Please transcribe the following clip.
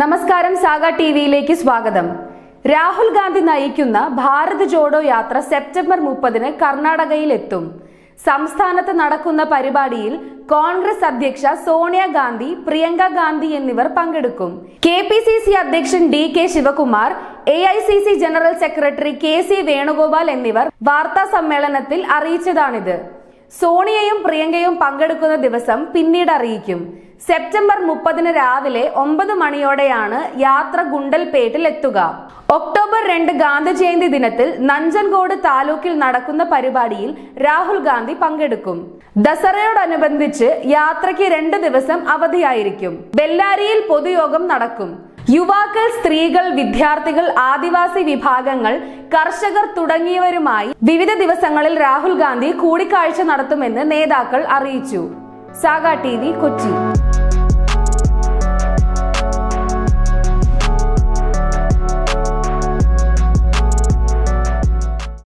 നമസ്കാരം saga T വിയിലേക്ക് സ്വാഗതം. രാഹുൽ ഗാന്ധി നയിക്കുന്ന ഭാരത് ജോഡോ യാത്ര സെപ്റ്റംബർ മുപ്പതിന് കർണാടകയിൽ എത്തും സംസ്ഥാനത്ത് നടക്കുന്ന പരിപാടിയിൽ കോൺഗ്രസ് അധ്യക്ഷ സോണിയാഗാന്ധി പ്രിയങ്ക ഗാന്ധി എന്നിവർ പങ്കെടുക്കും. കെ പി സി സി അധ്യക്ഷൻ D K Shivakumar A I C C general secretary K C Venugopal എന്നിവർ വാർത്താ സമ്മേളനത്തിൽ അറിയിച്ചതാണിത്. സോണിയയും പ്രിയങ്കയും പങ്കെടുക്കുന്ന ദിവസം പിന്നീട് അറിയിക്കും. സെപ്റ്റംബർ മുപ്പതിന് രാവിലെ ഒമ്പത് മണിയോടെയാണ് യാത്ര ഗുണ്ടൽപേട്ടിൽ എത്തുക. ഒക്ടോബർ രണ്ട് ഗാന്ധി ജയന്തി ദിനത്തിൽ നഞ്ചൻകോട് താലൂക്കിൽ നടക്കുന്ന പരിപാടിയിൽ രാഹുൽ ഗാന്ധി പങ്കെടുക്കും. ദസറയോടനുബന്ധിച്ച് യാത്രയ്ക്ക് രണ്ട് ദിവസം അവധിയായിരിക്കും. ബെല്ലാരിയിൽ പൊതുയോഗം നടക്കും. യുവാക്കൾ സ്ത്രീകൾ വിദ്യാർത്ഥികൾ ആദിവാസി വിഭാഗങ്ങൾ കർഷകർ തുടങ്ങിയവരുമായി വിവിധ ദിവസങ്ങളിൽ രാഹുൽ ഗാന്ധി കൂടിക്കാഴ്ച നടത്തുമെന്ന് നേതാക്കൾ അറിയിച്ചു. സാഗ ടി കൊച്ചി.